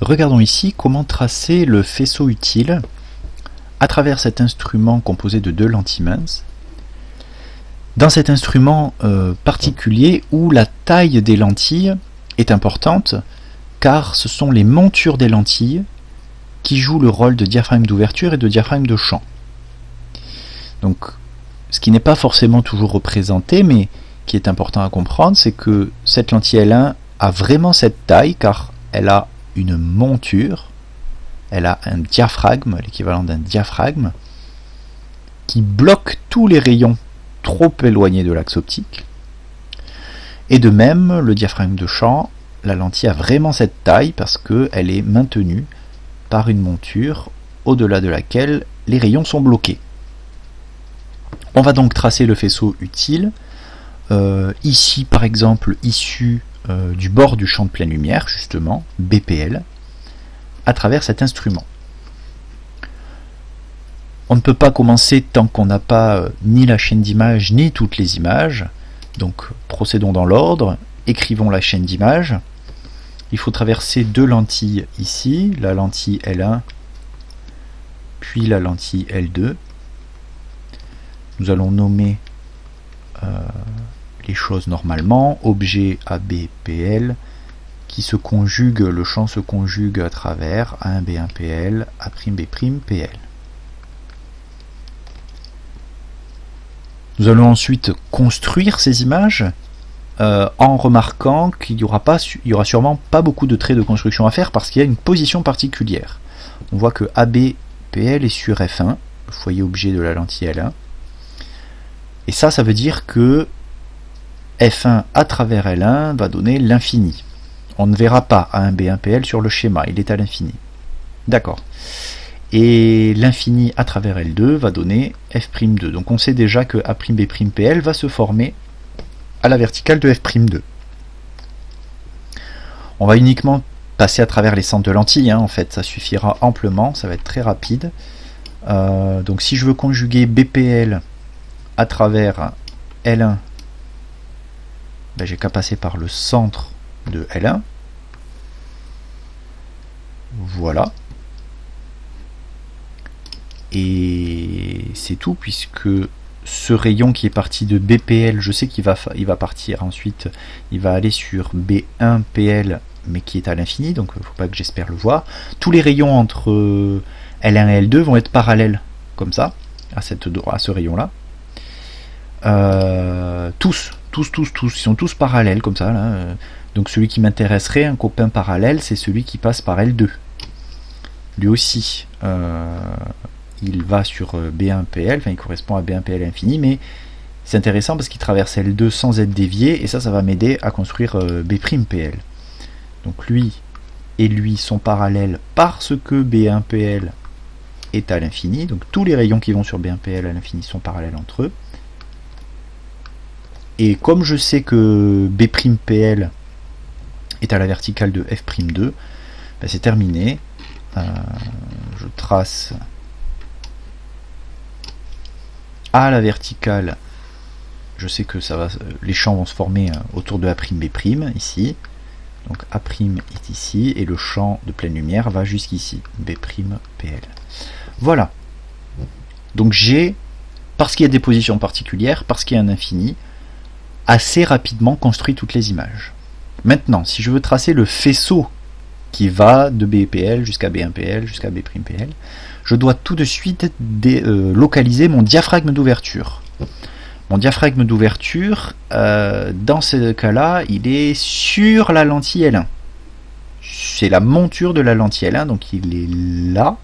Regardons ici comment tracer le faisceau utile à travers cet instrument composé de deux lentilles minces. Dans cet instrument euh, particulier où la taille des lentilles est importante car ce sont les montures des lentilles qui jouent le rôle de diaphragme d'ouverture et de diaphragme de champ. Donc, ce qui n'est pas forcément toujours représenté, mais qui est important à comprendre, c'est que cette lentille L1 a vraiment cette taille car elle a une monture, elle a un diaphragme, l'équivalent d'un diaphragme, qui bloque tous les rayons trop éloignés de l'axe optique. Et de même, le diaphragme de champ, la lentille a vraiment cette taille parce qu'elle est maintenue par une monture au-delà de laquelle les rayons sont bloqués. On va donc tracer le faisceau utile, euh, ici par exemple issu euh, du bord du champ de pleine lumière, justement, BPL, à travers cet instrument. On ne peut pas commencer tant qu'on n'a pas euh, ni la chaîne d'images ni toutes les images. Donc procédons dans l'ordre, écrivons la chaîne d'images. Il faut traverser deux lentilles ici, la lentille L1 puis la lentille L2. Nous allons nommer euh, les choses normalement, objet ABPL qui se conjugue, le champ se conjugue à travers A1B1PL, A'B'Pl. Nous allons ensuite construire ces images euh, en remarquant qu'il n'y aura, pas, aura sûrement pas beaucoup de traits de construction à faire parce qu'il y a une position particulière. On voit que ABPL est sur F1, le foyer objet de la lentille L1. Et ça, ça veut dire que F1 à travers L1 va donner l'infini. On ne verra pas A1B1PL sur le schéma, il est à l'infini. D'accord. Et l'infini à travers L2 va donner F'2. Donc on sait déjà que A'B'PL va se former à la verticale de F'2. On va uniquement passer à travers les centres de lentilles, hein, en fait, ça suffira amplement, ça va être très rapide. Euh, donc si je veux conjuguer BPL à travers L1, ben, j'ai qu'à passer par le centre de L1. Voilà. Et c'est tout puisque ce rayon qui est parti de BPL, je sais qu'il va, il va partir ensuite, il va aller sur B1PL mais qui est à l'infini, donc il ne faut pas que j'espère le voir. Tous les rayons entre L1 et L2 vont être parallèles, comme ça, à, cette, à ce rayon-là. Euh, tous, tous, tous, tous, ils sont tous parallèles comme ça. Là. Donc celui qui m'intéresserait, un copain parallèle, c'est celui qui passe par L2. Lui aussi, euh, il va sur euh, B1PL, enfin il correspond à B1PL infini, mais c'est intéressant parce qu'il traverse L2 sans être dévié, et ça, ça va m'aider à construire B'PL. Donc lui et lui sont parallèles parce que B1PL est à l'infini, donc tous les rayons qui vont sur B1PL à l'infini sont parallèles entre eux. Et comme je sais que B'PL est à la verticale de F'2, ben c'est terminé. Euh, je trace à la verticale, je sais que va, les champs vont se former euh, autour de A'B' ici. Donc A' est ici et le champ de pleine lumière va jusqu'ici, B'PL. Voilà. Donc j'ai, parce qu'il y a des positions particulières, parce qu'il y a un infini, assez rapidement construit toutes les images. Maintenant, si je veux tracer le faisceau qui va de BPL jusqu'à B1PL jusqu'à B'PL, je dois tout de suite euh, localiser mon diaphragme d'ouverture. Mon diaphragme d'ouverture, euh, dans ce cas-là, il est sur la lentille L1. C'est la monture de la lentille L1, donc il est là.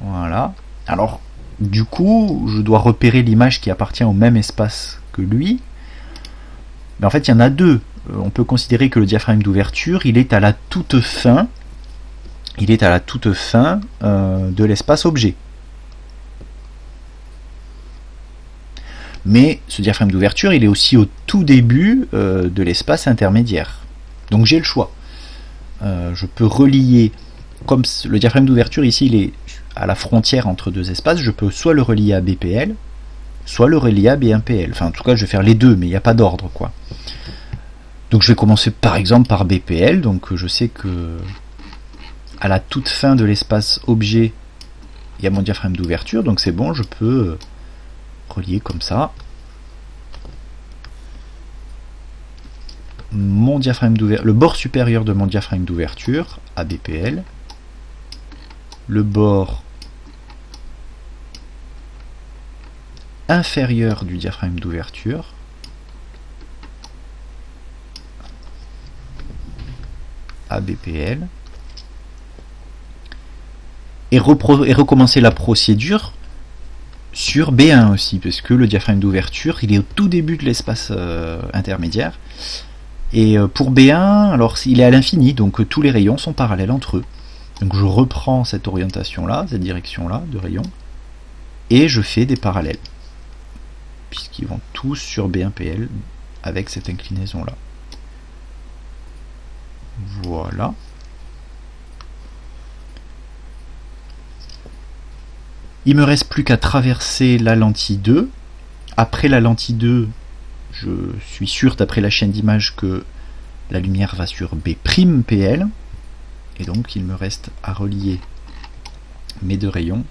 Voilà. Alors, du coup, je dois repérer l'image qui appartient au même espace que lui. Mais en fait, il y en a deux. Euh, on peut considérer que le diaphragme d'ouverture, il est à la toute fin. Il est à la toute fin euh, de l'espace objet. Mais ce diaphragme d'ouverture, il est aussi au tout début euh, de l'espace intermédiaire. Donc j'ai le choix. je peux relier, comme le diaphragme d'ouverture ici, il est à la frontière entre deux espaces, je peux soit le relier à BPL, soit le relier à B1PL. Enfin, en tout cas, je vais faire les deux, mais il n'y a pas d'ordre, quoi. Donc je vais commencer par exemple par BPL. Donc je sais que à la toute fin de l'espace objet, il y a mon diaphragme d'ouverture. Donc c'est bon, je peux relier comme ça. Mon diaphragme le bord supérieur de mon diaphragme d'ouverture à BPL, le bord inférieur du diaphragme d'ouverture ABPL et, et recommencer la procédure sur B1 aussi, parce que le diaphragme d'ouverture, il est au tout début de l'espace euh, intermédiaire. Et euh, pour B1, alors il est à l'infini, donc euh, tous les rayons sont parallèles entre eux. Donc je reprends cette orientation-là, cette direction-là de rayon, et je fais des parallèles puisqu'ils vont tous sur B1PL avec cette inclinaison-là. Voilà. Il me reste plus qu'à traverser la lentille 2. Après la lentille 2, je suis sûr d'après la chaîne d'image que la lumière va sur B'PL. Et donc il me reste à relier mes deux rayons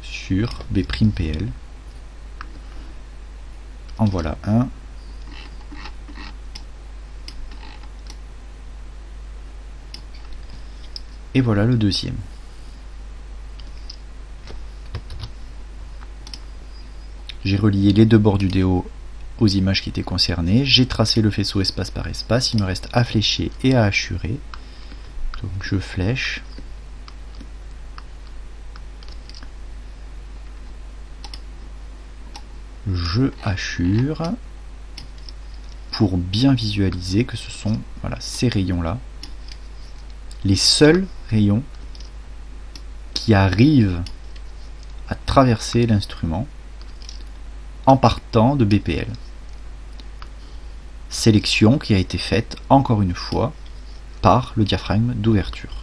sur B'PL. En voilà un. Et voilà le deuxième. J'ai relié les deux bords du déo aux images qui étaient concernées. J'ai tracé le faisceau espace par espace. Il me reste à flécher et à hachurer. Donc je flèche. je hachure pour bien visualiser que ce sont voilà, ces rayons-là, les seuls rayons qui arrivent à traverser l'instrument en partant de BPL. Sélection qui a été faite encore une fois par le diaphragme d'ouverture.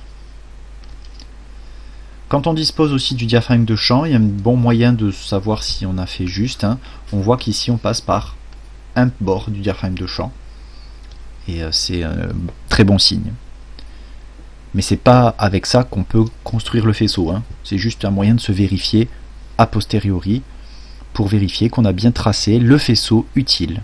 Quand on dispose aussi du diaphragme de champ, il y a un bon moyen de savoir si on a fait juste. Hein. On voit qu'ici on passe par un bord du diaphragme de champ. Et euh, c'est un très bon signe. Mais c'est pas avec ça qu'on peut construire le faisceau. Hein. C'est juste un moyen de se vérifier a posteriori pour vérifier qu'on a bien tracé le faisceau utile.